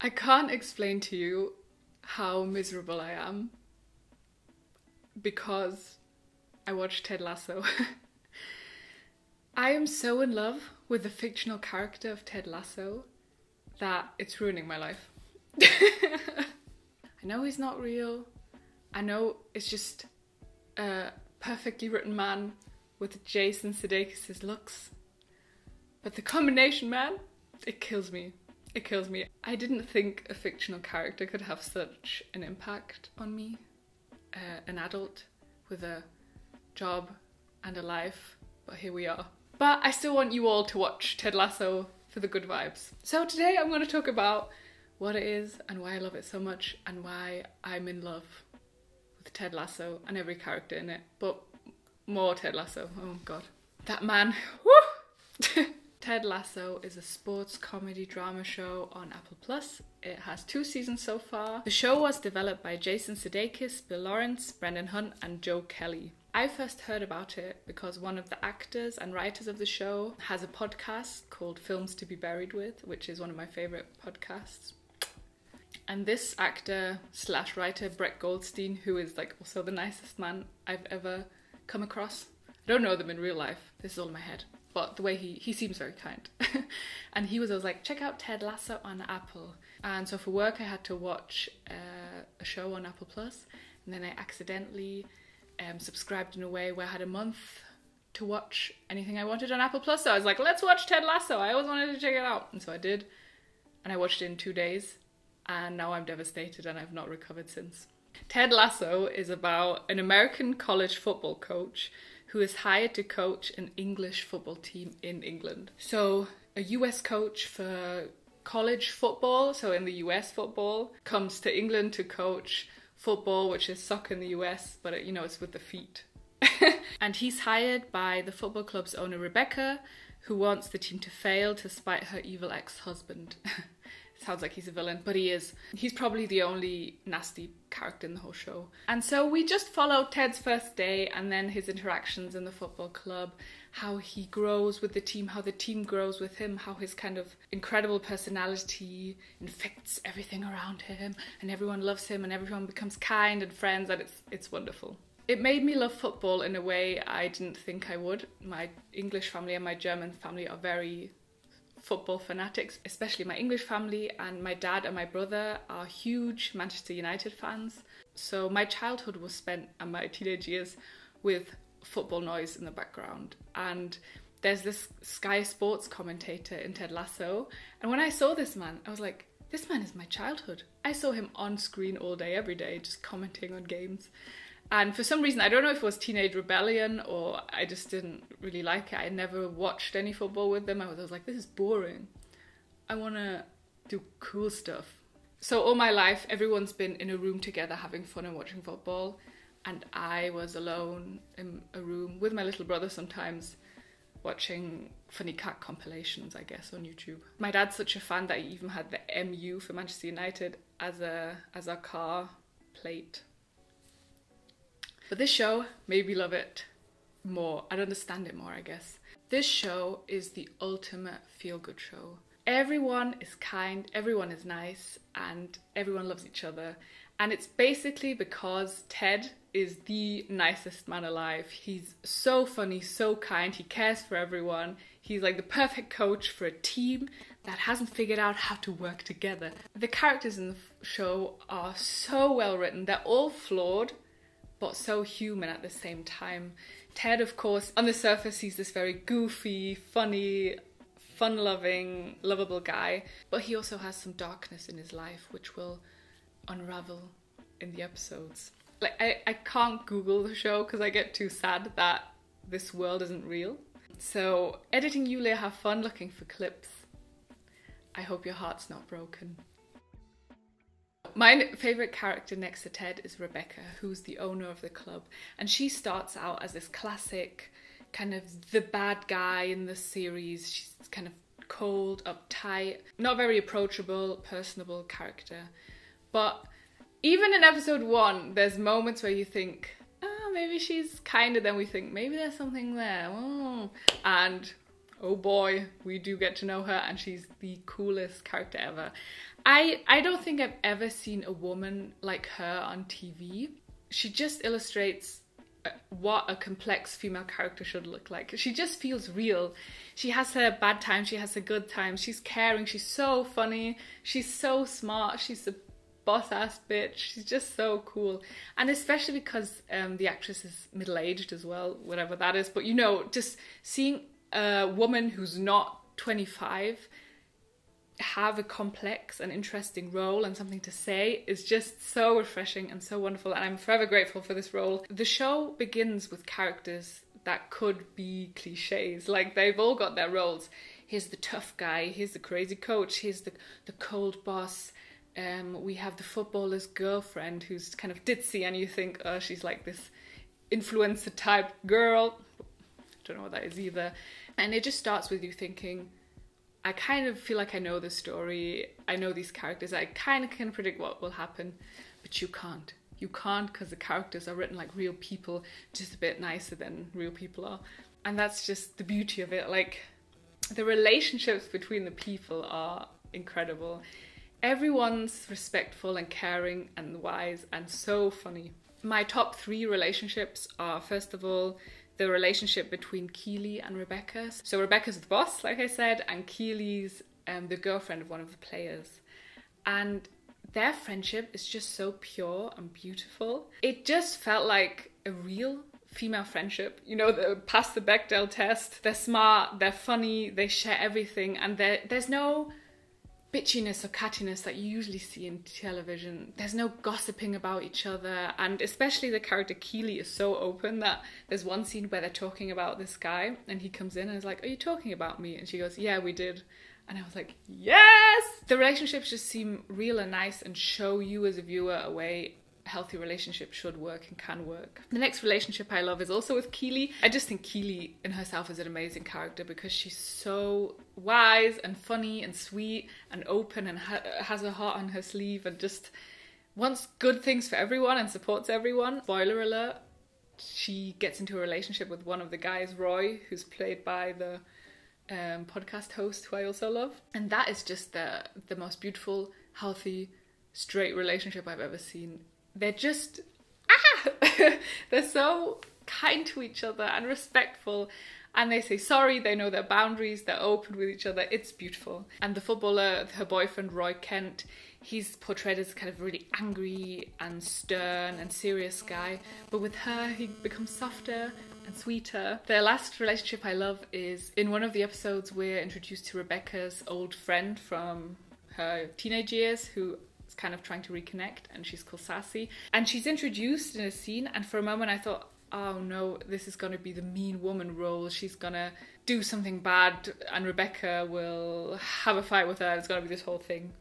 I can't explain to you how miserable I am because I watched Ted Lasso. I am so in love with the fictional character of Ted Lasso that it's ruining my life. I know he's not real. I know it's just a perfectly written man with Jason Sudeikis' looks. But the combination, man, it kills me. It kills me. I didn't think a fictional character could have such an impact on me. Uh, an adult with a job and a life, but here we are. But I still want you all to watch Ted Lasso for the good vibes. So today I'm going to talk about what it is and why I love it so much and why I'm in love with Ted Lasso and every character in it. But more Ted Lasso. Oh god. That man. Woo! Ted Lasso is a sports comedy drama show on Apple Plus. It has two seasons so far. The show was developed by Jason Sudeikis, Bill Lawrence, Brendan Hunt, and Joe Kelly. I first heard about it because one of the actors and writers of the show has a podcast called Films to Be Buried With, which is one of my favorite podcasts. And this actor slash writer, Brett Goldstein, who is like also the nicest man I've ever come across. I don't know them in real life. This is all in my head. But the way he he seems very kind. and he was always like, check out Ted Lasso on Apple. And so for work, I had to watch uh, a show on Apple Plus, and then I accidentally um, subscribed in a way where I had a month to watch anything I wanted on Apple Plus. So I was like, let's watch Ted Lasso. I always wanted to check it out, and so I did. And I watched it in two days, and now I'm devastated, and I've not recovered since. Ted Lasso is about an American college football coach who is hired to coach an English football team in England. So, a US coach for college football, so in the US football, comes to England to coach football, which is soccer in the US, but it, you know, it's with the feet. and he's hired by the football club's owner, Rebecca, who wants the team to fail to spite her evil ex husband. Sounds like he's a villain, but he is. He's probably the only nasty character in the whole show. And so we just follow Ted's first day and then his interactions in the football club, how he grows with the team, how the team grows with him, how his kind of incredible personality infects everything around him and everyone loves him and everyone becomes kind and friends and it's it's wonderful. It made me love football in a way I didn't think I would. My English family and my German family are very football fanatics, especially my English family, and my dad and my brother are huge Manchester United fans. So my childhood was spent and my teenage years with football noise in the background. And there's this Sky Sports commentator in Ted Lasso. And when I saw this man, I was like, this man is my childhood. I saw him on screen all day, every day, just commenting on games. And for some reason, I don't know if it was Teenage Rebellion or I just didn't really like it. I never watched any football with them. I was, I was like, this is boring. I want to do cool stuff. So, all my life, everyone's been in a room together having fun and watching football. And I was alone in a room with my little brother sometimes watching funny cat compilations, I guess, on YouTube. My dad's such a fan that he even had the MU for Manchester United as a as a car plate but this show made me love it more. I'd understand it more, I guess. This show is the ultimate feel good show. Everyone is kind, everyone is nice, and everyone loves each other. And it's basically because Ted is the nicest man alive. He's so funny, so kind, he cares for everyone. He's like the perfect coach for a team that hasn't figured out how to work together. The characters in the show are so well written, they're all flawed, but so human at the same time. Ted, of course, on the surface, he's this very goofy, funny, fun loving, lovable guy, but he also has some darkness in his life which will unravel in the episodes. Like, I, I can't Google the show because I get too sad that this world isn't real. So, editing Yulia, have fun looking for clips. I hope your heart's not broken. My favorite character next to Ted is Rebecca, who's the owner of the club, and she starts out as this classic kind of the bad guy in the series. She's kind of cold, uptight, not very approachable, personable character. But even in episode one, there's moments where you think, oh, maybe she's kinder than we think. Maybe there's something there. Oh. And oh boy, we do get to know her, and she's the coolest character ever. I I don't think I've ever seen a woman like her on TV. She just illustrates uh, what a complex female character should look like. She just feels real. She has her bad times, she has her good times. She's caring, she's so funny, she's so smart, she's a boss ass bitch. She's just so cool. And especially because um, the actress is middle aged as well, whatever that is. But you know, just seeing a woman who's not 25 have a complex and interesting role and something to say is just so refreshing and so wonderful and I'm forever grateful for this role. The show begins with characters that could be cliches. Like they've all got their roles. Here's the tough guy, here's the crazy coach, here's the the cold boss. Um, we have the footballer's girlfriend who's kind of ditzy and you think, oh, she's like this influencer type girl. Don't know what that is either. And it just starts with you thinking, I kind of feel like I know the story. I know these characters. I kind of can predict what will happen, but you can't. You can't because the characters are written like real people, just a bit nicer than real people are. And that's just the beauty of it. Like, the relationships between the people are incredible. Everyone's respectful and caring and wise and so funny. My top three relationships are first of all, the relationship between Keeley and Rebecca. So Rebecca's the boss, like I said, and Keeley's um, the girlfriend of one of the players. And their friendship is just so pure and beautiful. It just felt like a real female friendship. You know, the, passed the Bechdel test. They're smart, they're funny, they share everything, and there's no bitchiness or cattiness that you usually see in television. There's no gossiping about each other, and especially the character Keeley is so open that there's one scene where they're talking about this guy, and he comes in and is like, "Are you talking about me?" And she goes, "Yeah, we did." And I was like, "Yes!" The relationships just seem real and nice, and show you as a viewer a way healthy relationship should work and can work. The next relationship I love is also with Keeley. I just think Keeley in herself is an amazing character because she's so wise and funny and sweet and open and ha- has her heart on her sleeve and just wants good things for everyone and supports everyone. Spoiler alert, she gets into a relationship with one of the guys, Roy, who's played by the um, podcast host who I also love. And that is just the the most beautiful, healthy, straight relationship I've ever seen they're just ah they're so kind to each other and respectful and they say sorry they know their boundaries they're open with each other it's beautiful and the footballer her boyfriend roy kent he's portrayed as kind of really angry and stern and serious guy but with her he becomes softer and sweeter. Their last relationship I love is in one of the episodes we're introduced to Rebecca's old friend from her teenage years who is kind of trying to reconnect, and she's called Sassy. And she's introduced in a scene, and for a moment I thought, oh no, this is going to be the mean woman role. She's going to do something bad, and Rebecca will have a fight with her. It's going to be this whole thing.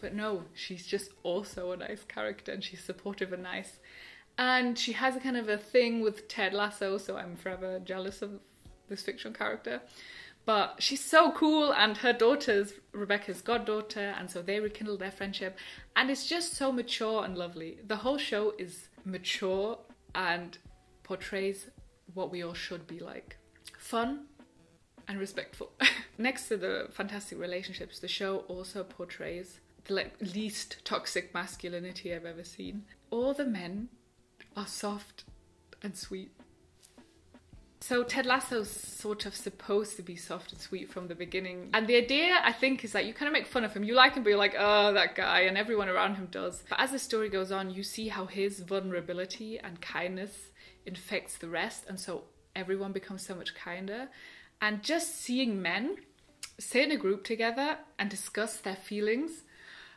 But no, she's just also a nice character, and she's supportive and nice. And she has a kind of a thing with Ted Lasso, so I'm forever jealous of this fictional character. But she's so cool, and her daughter's Rebecca's goddaughter, and so they rekindle their friendship. And it's just so mature and lovely. The whole show is mature and portrays what we all should be like fun and respectful. Next to the fantastic relationships, the show also portrays the like, least toxic masculinity I've ever seen. All the men are soft and sweet so Ted Lasso's sort of supposed to be soft and sweet from the beginning. And the idea, I think, is that you kind of make fun of him. You like him, but you're like, oh, that guy, and everyone around him does. But as the story goes on, you see how his vulnerability and kindness infects the rest, and so everyone becomes so much kinder. And just seeing men sit in a group together and discuss their feelings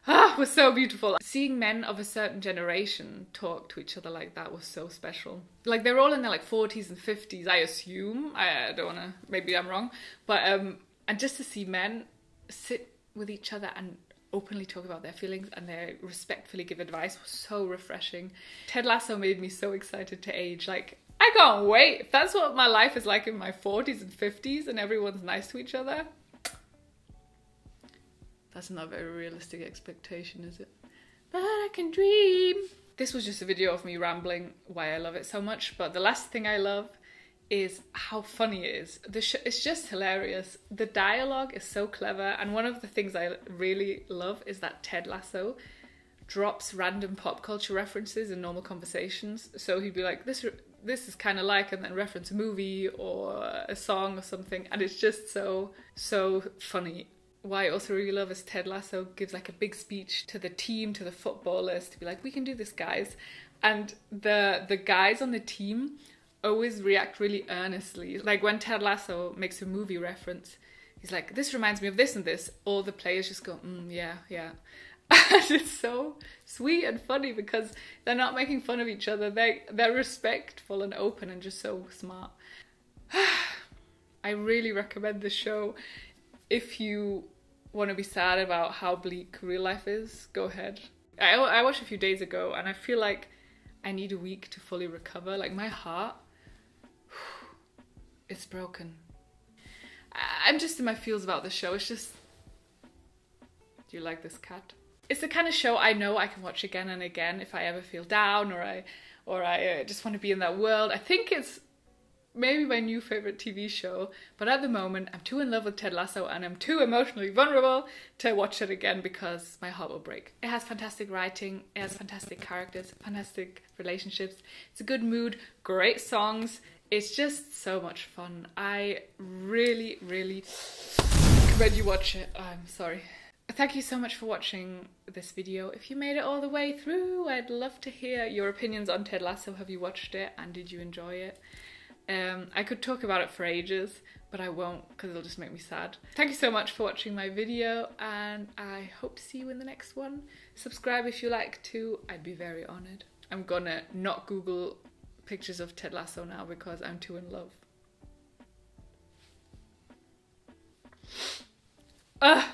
ah, was so beautiful. Seeing men of a certain generation talk to each other like that was so special. Like they're all in their like 40s and 50s, I assume. I, I don't want to, maybe I'm wrong. But, um, and just to see men sit with each other and openly talk about their feelings and they respectfully give advice was so refreshing. Ted Lasso made me so excited to age. Like, I can't wait. If that's what my life is like in my 40s and 50s and everyone's nice to each other, that's not a very realistic expectation, is it? But I can dream. This was just a video of me rambling why I love it so much, but the last thing I love is how funny it is. The sh- it's just hilarious. The dialogue is so clever, and one of the things I really love is that Ted Lasso drops random pop culture references in normal conversations. So he'd be like, "This this is kind of like," and then reference a movie or a song or something, and it's just so so funny. I also really love is Ted Lasso gives like a big speech to the team, to the footballers, to be like, "We can do this, guys," and the the guys on the team always react really earnestly. Like when Ted Lasso makes a movie reference, he's like, "This reminds me of this and this." All the players just go, mm, "Yeah, yeah." and it's so sweet and funny because they're not making fun of each other. They they're respectful and open and just so smart. I really recommend the show. If you want to be sad about how bleak real life is, go ahead. I I watched a few days ago and I feel like I need a week to fully recover. Like my heart it's broken. I'm just in my feels about the show. It's just. Do you like this cat? It's the kind of show I know I can watch again and again if I ever feel down or I or I uh, just want to be in that world. I think it's maybe my new favorite TV show, but at the moment I'm too in love with Ted Lasso and I'm too emotionally vulnerable to watch it again because my heart will break. It has fantastic writing, it has fantastic characters, fantastic relationships. It's a good mood, great songs it's just so much fun. I really, really recommend you watch it. I'm sorry. Thank you so much for watching this video. If you made it all the way through, I'd love to hear your opinions on Ted Lasso. Have you watched it and did you enjoy it? Um, I could talk about it for ages, but I won't because it'll just make me sad. Thank you so much for watching my video and I hope to see you in the next one. Subscribe if you like to, I'd be very honoured. I'm gonna not Google pictures of Ted Lasso now because I'm too in love. Ugh.